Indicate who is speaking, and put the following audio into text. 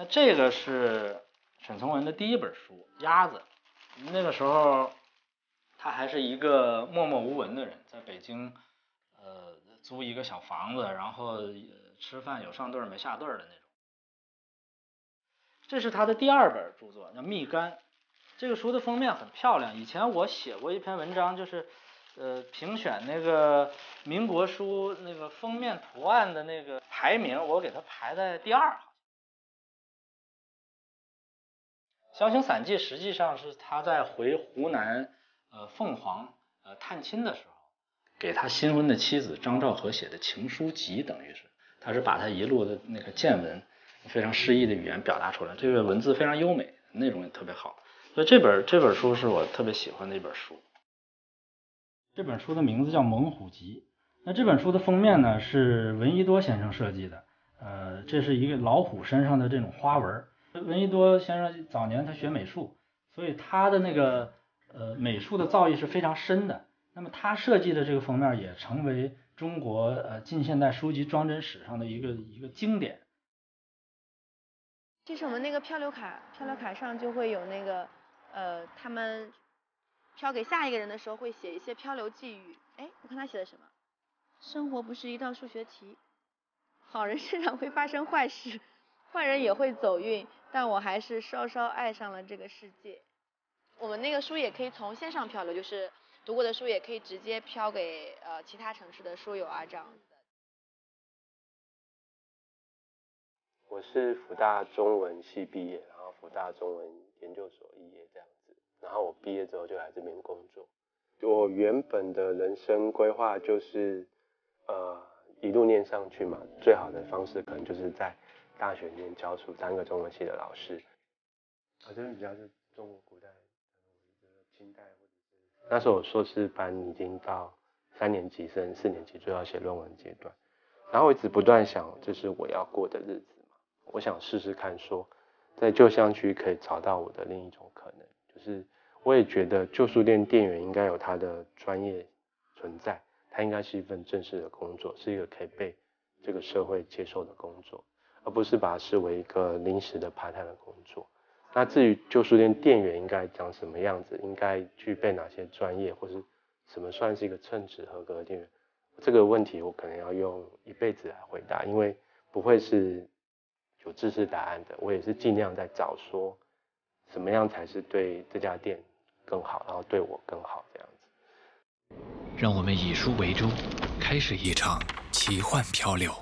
Speaker 1: 那这个是沈从文的第一本书《鸭子》，那个时候他还是一个默默无闻的人，在北京呃租一个小房子，然后吃饭有上顿没下顿的那种。这是他的第二本著作，叫《蜜柑》。这个书的封面很漂亮。以前我写过一篇文章，就是呃评选那个民国书那个封面图案的那个排名，我给它排在第二。《湘行散记》实际上是他在回湖南呃凤凰呃探亲的时候，给他新婚的妻子张兆和写的情书集，等于是他是把他一路的那个见闻，非常诗意的语言表达出来，这个文字非常优美，内容也特别好。所以这本这本书是我特别喜欢的一本书。这本书的名字叫《猛虎集》。那这本书的封面呢是闻一多先生设计的，呃，这是一个老虎身上的这种花纹。闻一多先生早年他学美术，所以他的那个呃美术的造诣是非常深的。那么他设计的这个封面也成为中国呃近现代书籍装帧史上的一个一个经典。
Speaker 2: 这是我们那个漂流卡，漂流卡上就会有那个。呃，他们飘给下一个人的时候会写一些漂流寄语。哎，我看他写的什么？生活不是一道数学题，好人身上会发生坏事，坏人也会走运，但我还是稍稍爱上了这个世界。我们那个书也可以从线上漂流，就是读过的书也可以直接飘给呃其他城市的书友啊这样子。
Speaker 3: 我是福大中文系毕业，然后福大中文研究所毕业这样子，然后我毕业之后就来这边工作。我原本的人生规划就是呃一路念上去嘛，最好的方式可能就是在大学里面教书，三个中文系的老师。我这边比较是中国古代，清代或者是那时候我硕士班已经到三年级升四年级，就要写论文阶段，然后我一直不断想，这是我要过的日子嘛。我想试试看，说在旧乡区可以找到我的另一种可能，就是我也觉得旧书店店员应该有他的专业存在，他应该是一份正式的工作，是一个可以被这个社会接受的工作，而不是把它视为一个临时的 part time 的工作。那至于旧书店店员应该长什么样子，应该具备哪些专业，或是什么算是一个称职合格的店员，这个问题我可能要用一辈子来回答，因为不会是。有知识答案的，我也是尽量在找说，怎么样才是对这家店更好，然后对我更好这样子。
Speaker 4: 让我们以书为舟，开始一场奇幻漂流。